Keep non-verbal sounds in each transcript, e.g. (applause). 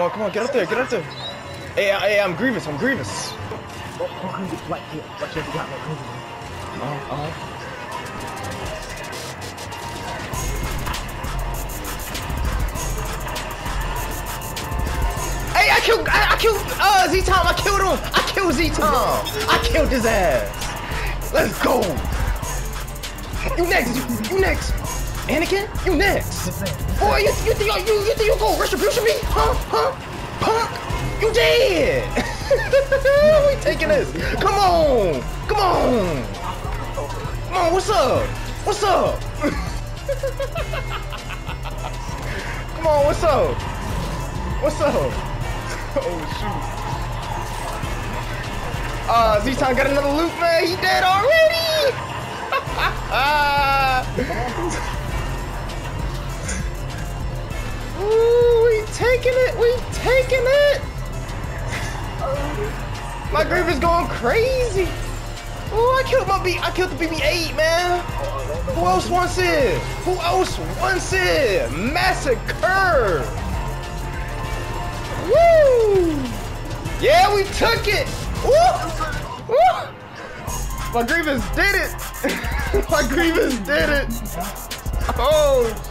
Come on, come on, get up there, get up there. Hey, I- hey, I'm Grievous, I'm Grievous. Oh, oh, Grievous, what? What you got? What Grievous? Uh, uh. Hey, I killed, I, I killed, uh, Z-Tom, I killed him. I killed Z-Tom. I killed his ass. Let's go. You next, you, you next. Anakin, you next. Boy, you, you think you, you think you go retribution me? Huh? Huh? Punk, you dead. (laughs) we taking this. Come on, come on. Come on, what's up? What's up? (laughs) Come on, what's up? What's up? (laughs) Oh shoot. Uh, Z-Time got another loop, man. He dead already. Taking it. We taking it. My Grievous going crazy. Oh, I killed my B. I killed the BB-8, man. Who else wants it? Who else wants it? Massacre. Woo! Yeah, we took it. Woo! Woo! My Grievous did it. (laughs) my Grievous did it. Oh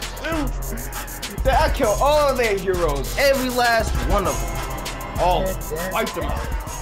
killed all their heroes, every last one of them. All of them. wiped them out.